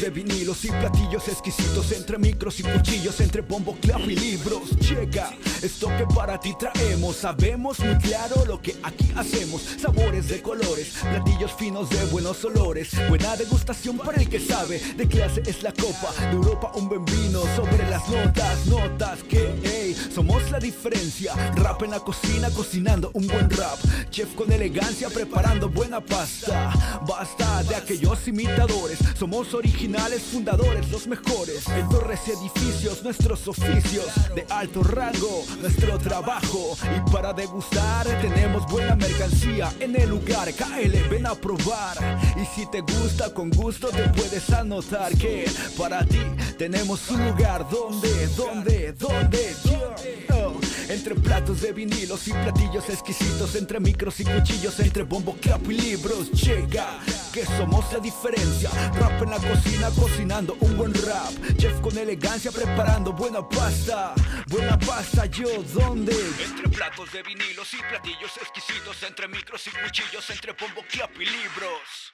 De vinilos y platillos exquisitos, entre micros y cuchillos, entre bombo, clavo y libros. Llega esto que para ti traemos. Sabemos muy claro lo que aquí hacemos. Sabores de colores, platillos finos de buenos olores. Buena degustación para el que sabe de clase es la copa. De Europa un buen vino sobre las notas, notas que, hey, somos la diferencia. Rap en la cocina, cocinando un buen rap. Chef con elegancia, preparando buena pasta. Basta de aquellos imitadores. Somos originales, fundadores, los mejores. En torres edificios, nuestros oficios de alto rango, nuestro trabajo. Y para degustar, tenemos buena mercancía en el lugar. KL, ven a probar. Y si te gusta, con gusto te puedes anotar que para ti tenemos un lugar donde, donde, donde. Entre platos de vinilos y platillos exquisitos, entre micros y cuchillos, entre bombo, clap y libros, llega somos la diferencia. Rap en la cocina, cocinando un buen rap. Chef con elegancia, preparando buena pasta. Buena pasta, yo, ¿dónde? Entre platos de vinilos y platillos exquisitos, entre micros y cuchillos, entre bombo, clap y libros.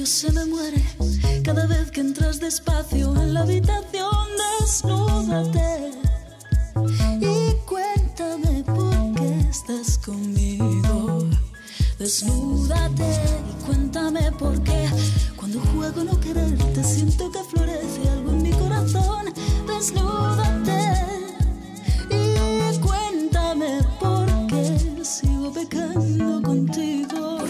silencio se me muere cada vez que entras despacio en la habitación. Desnúdate y cuéntame por qué estás conmigo. Desnúdate y cuéntame por qué. Cuando juego no quererte, siento que florece algo en mi corazón. Desnúdate y cuéntame por qué sigo pecando contigo.